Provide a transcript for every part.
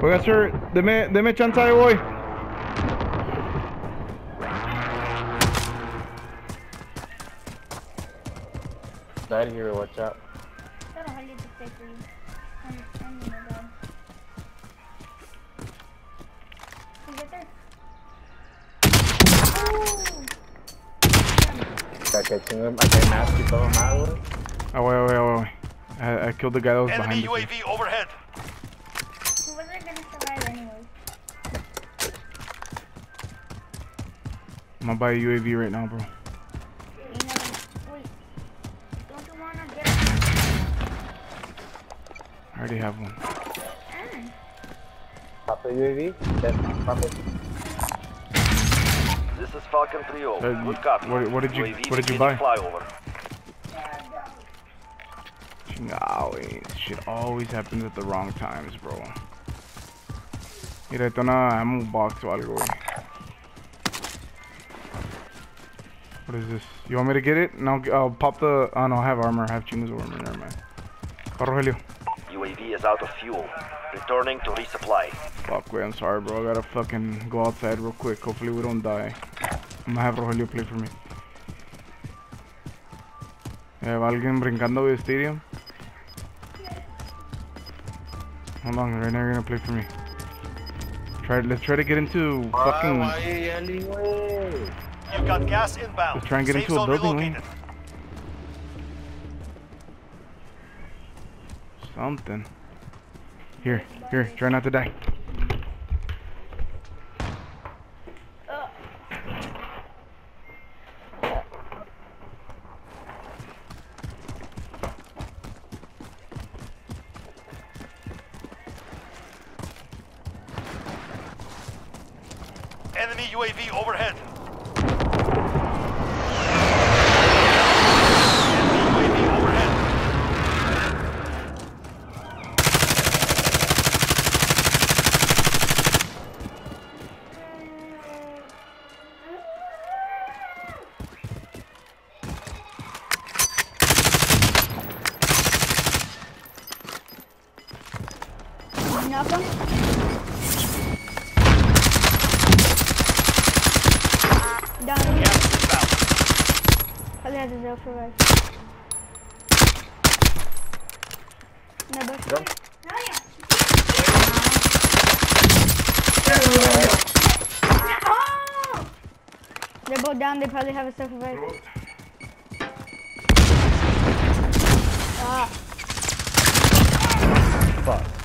Oiga, sir, deme, deme chance ahí voy. Died here, watch out. That'll hold you to stay you. I'm, I'm in the bed. Can get there? Oh! Acá chingo, acá hay mask y todo más, güey. Ah, wait, wait, wait, wait. I, I killed the guy that was Enemy behind us. UAV overhead. I'm gonna buy a UAV right now, bro. You never. Wait. Don't you wanna get I already have one. Pop the UAV. Then pop it. This is Falcon 3-0. Uh, Good copy. what- what did you- UAV what did you buy? Flyover. Chingao, wey. Shit always happens at the wrong times, bro. Mira, esto una ammo box o algo, wey. What is this? You want me to get it? No, I'll pop the... Oh, no, I have armor. I have chingos of armor. Never mind. Carro, Helio. UAV is out of fuel. Returning to resupply. Fuck, wait, I'm sorry, bro. I gotta fucking go outside real quick. Hopefully we don't die. I'm gonna have Rogelio play for me. Eh, ¿Va alguien brincando de stadium? Hold on, right now you're gonna play for me. Try, let's try to get into fucking... Why are you yelling, güey? You've got gas inbound. Let's try and get Safe into a building, relocated. Something. Here, here, try not to die. Enemy UAV overhead. Enemy UAV overhead. Him. Down. Gas inbound. Probably has a zero for us. No, but Jump. They're both down. They probably have a self-revive. Ah. Fuck.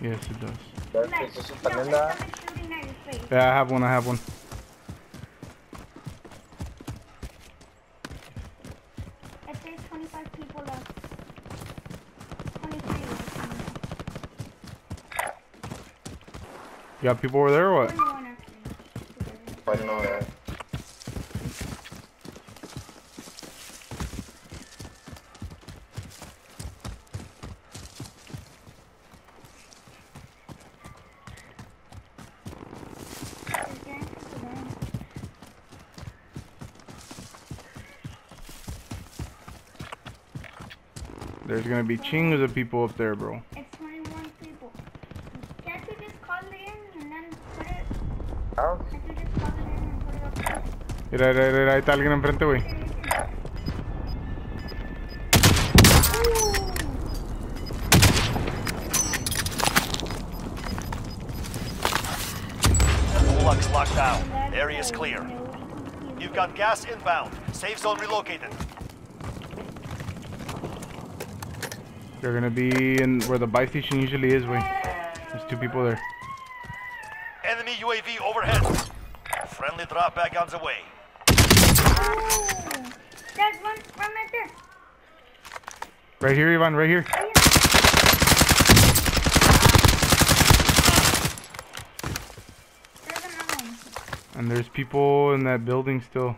Yes, it does. Entonces, eso también da. Yeah, I have one, I have one. It says 25 people left. 23 You got people over there or what? 21 actually. Bueno, no, eh. There's gonna be chingos of people up there, bro. It's 21 people. Can't you just call it in and then put it? House? Can't you just call it in and put it up there? Mira, mira, mira, ahí está alguien enfrente, güey. Gulag's locked down. Area's clear. You've got gas inbound. Safe zone relocated. They're gonna be in where the buy station usually is, wey. There's two people there. Enemy UAV overhead. Friendly drop bag on the way. Oh, there's one, one right there. Right here, Ivan, right here. There's another one. And there's people in that building still.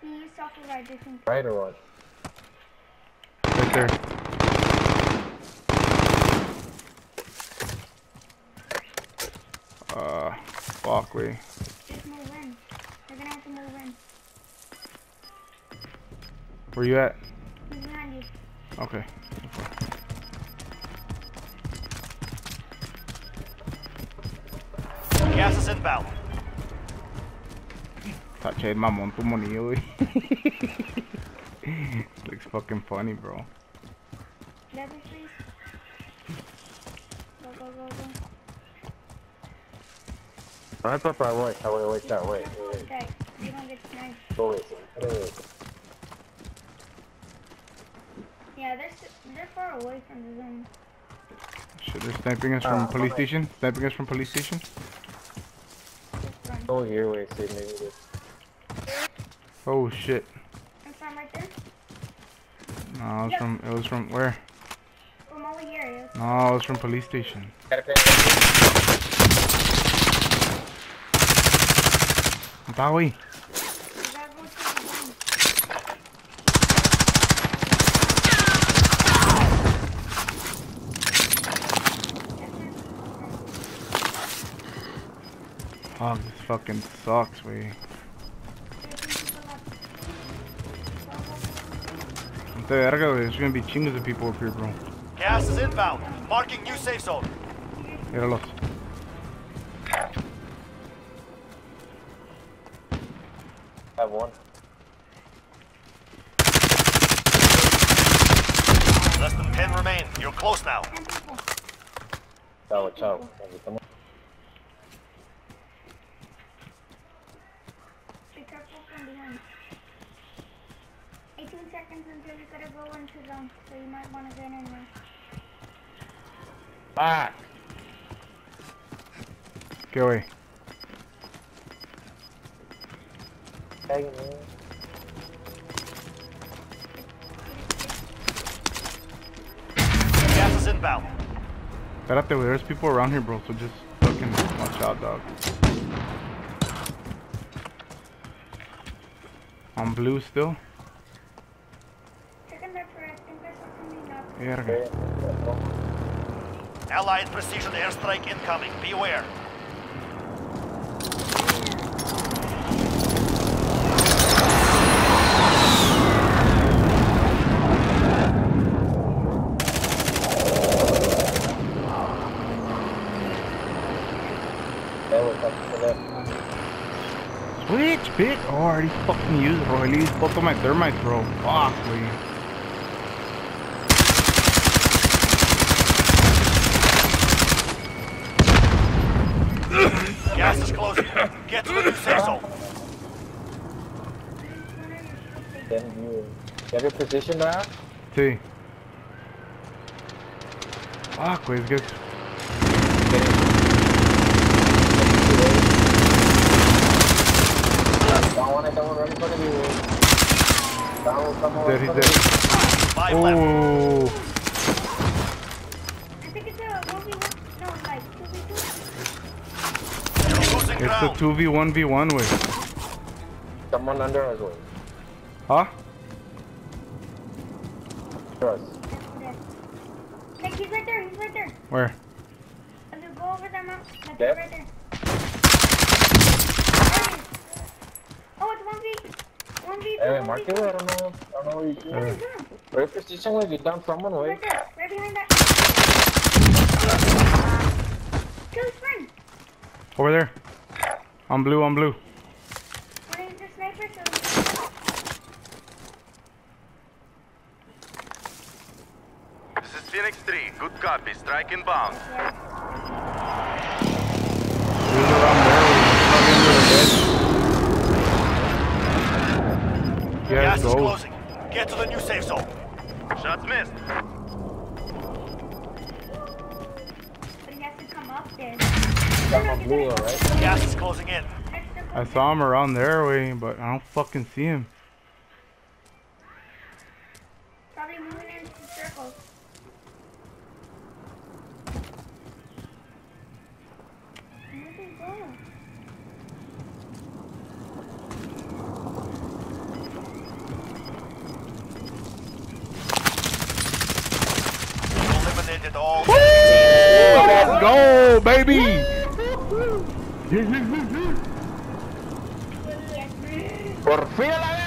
See, self-revive, I. Right or what? Right there. Uh, fuck, wait. Just move in. They're gonna have Uh, to move in. Where you at? He's behind you. Okay. Gas is inbound. Tache el mamón tu monillo, güey. Looks fucking funny, bro. Level, please. Go, go, go, go. Ay, papá, voy. Ah, voy, voy, está, wait, Careful wait, with that. You don't get sniped. Go, wait, wait. Yeah, they're, they're far away from the zone. Shit, they're sniping us from Ah, police okay. station? Sniping us from police station? Just run. Go here, wait, see, maybe this. Oh shit. In front right there. No, it was from, it was from, where? Here. No, it was from police station. Zone. Oh, this fucking sucks, güey. Ponte verga. There's gonna be chingos of people up here, bro. Gas is inbound. Marking new safe zone. Míralos. I have one. Less than 10 remain. You're close now. Ten people. Chao, chao. Come on. Be careful from behind. 18 seconds until you gotta go into zone, so you might wanna get in there. Back. ¿Qué, güey? Hey, man. Gas is inbound. Espérate, güey. There's people around here, bro. So just fucking watch out, dog. On blue still? Check in there for I think there's something up. Verga. Allied precision airstrike incoming. Beware. Switch, bitch! Oh, I already fucking used it, bro. I used my thermites, bro. Fuck, güey. Gas is closing. Get to the new safe zone. Then you, you have your position now? Sí. Fuck, güey. Es que Someone, someone right it's a 2v1v1, way. Someone under us, wait. Huh? Under us. Dead. Nick, he's right there. He's right there. Where? If you go over that mountain, like Yep. right there. There he is. Oh, it's 1v. 1v2. Hey, mark it. I don't know. I don't know where you What is are. that? Where position was you down someone, wait. Right there. Right behind that. Kill his friend. Over there. On blue, on blue. One is the sniper, so This is Phoenix 3. Good copy. Strike inbound. yeah. He was around there. We plug into the dead. Gas Yeah, is closing. Get to the new safe zone. Shots missed. got my blue. Gas is closing in. I saw him around the way, but I don't fucking see him. Probably moving in circles. Eliminated all. Woo! Let's go, baby! Por fin a la vez.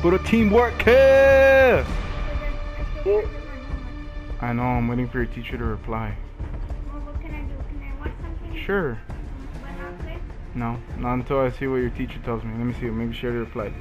Puro teamwork, kid. I know. I'm waiting for your teacher to reply. Well, what can I do? Can I watch something? Sure. But not play? No, not until I see what your teacher tells me. Let me see. Maybe she already replied.